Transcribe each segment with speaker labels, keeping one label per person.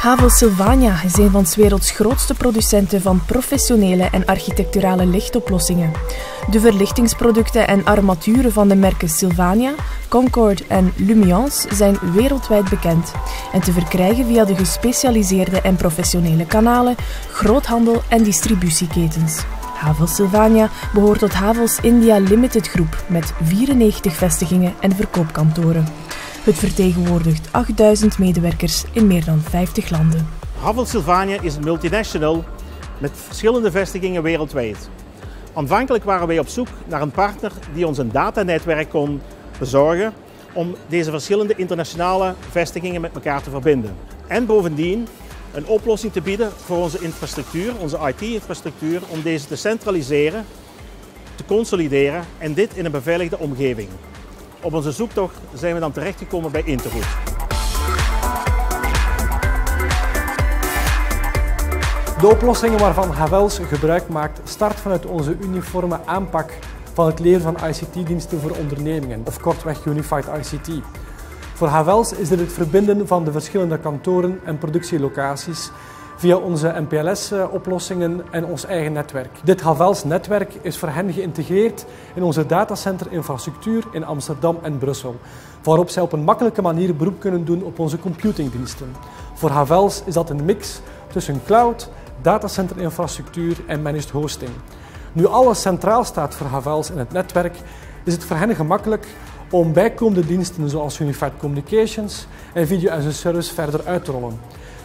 Speaker 1: Havel Sylvania is een van 's werelds grootste producenten van professionele en architecturale lichtoplossingen. De verlichtingsproducten en armaturen van de merken Sylvania, Concord en Lumiance zijn wereldwijd bekend en te verkrijgen via de gespecialiseerde en professionele kanalen, groothandel en distributieketens. Havels Sylvania behoort tot Havels India Limited Groep met 94 vestigingen en verkoopkantoren. Het vertegenwoordigt 8000 medewerkers in meer dan 50 landen.
Speaker 2: Havel Sylvania is een multinational met verschillende vestigingen wereldwijd. Aanvankelijk waren wij op zoek naar een partner die ons een datanetwerk kon bezorgen om deze verschillende internationale vestigingen met elkaar te verbinden. En bovendien een oplossing te bieden voor onze infrastructuur, onze IT-infrastructuur, om deze te centraliseren, te consolideren en dit in een beveiligde omgeving. Op onze zoektocht zijn we dan terechtgekomen bij Interroute.
Speaker 3: De oplossingen waarvan Havels gebruik maakt start vanuit onze uniforme aanpak van het leveren van ICT-diensten voor ondernemingen, of kortweg Unified ICT. Voor Havels is dit het verbinden van de verschillende kantoren en productielocaties via onze MPLS-oplossingen en ons eigen netwerk. Dit Havels-netwerk is voor hen geïntegreerd in onze datacenter-infrastructuur in Amsterdam en Brussel, waarop zij op een makkelijke manier beroep kunnen doen op onze computingdiensten. Voor Havels is dat een mix tussen cloud, datacenter-infrastructuur en managed hosting. Nu alles centraal staat voor Havels in het netwerk, is het voor hen gemakkelijk om bijkomende diensten zoals Unified Communications en Video as a Service verder uit te rollen.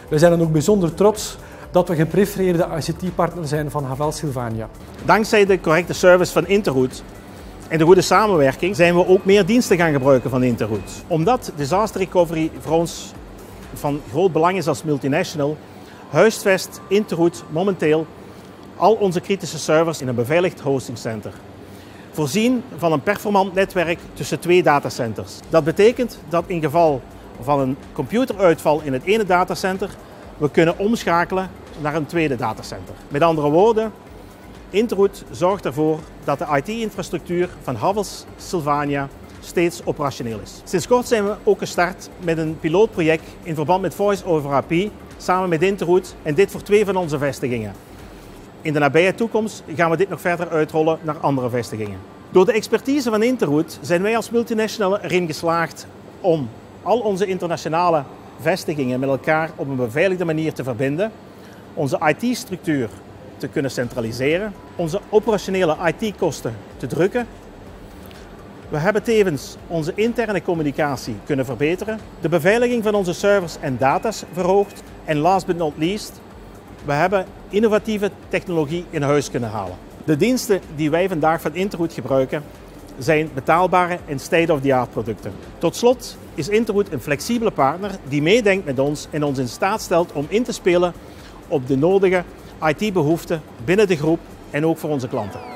Speaker 3: We zijn dan ook bijzonder trots dat we geprefereerde ICT-partner zijn van Havel Sylvania.
Speaker 2: Dankzij de correcte service van Interroute en de goede samenwerking zijn we ook meer diensten gaan gebruiken van Interroute. Omdat disaster recovery voor ons van groot belang is als multinational, huisvest Interroute momenteel al onze kritische servers in een beveiligd hostingcenter. Voorzien van een performant netwerk tussen twee datacenters. Dat betekent dat in geval van een computeruitval in het ene datacenter we kunnen omschakelen naar een tweede datacenter. Met andere woorden, Interroute zorgt ervoor dat de IT-infrastructuur van Havels Sylvania steeds operationeel is. Sinds kort zijn we ook gestart met een pilootproject in verband met Voice over AP samen met Interroute en dit voor twee van onze vestigingen. In de nabije toekomst gaan we dit nog verder uitrollen naar andere vestigingen. Door de expertise van Interroute zijn wij als multinational erin geslaagd om al onze internationale vestigingen met elkaar op een beveiligde manier te verbinden, onze IT-structuur te kunnen centraliseren, onze operationele IT-kosten te drukken. We hebben tevens onze interne communicatie kunnen verbeteren, de beveiliging van onze servers en data's verhoogd en last but not least, we hebben innovatieve technologie in huis kunnen halen. De diensten die wij vandaag van Interroute gebruiken zijn betaalbare en state-of-the-art producten. Tot slot is Interroute een flexibele partner die meedenkt met ons en ons in staat stelt om in te spelen op de nodige IT-behoeften binnen de groep en ook voor onze klanten.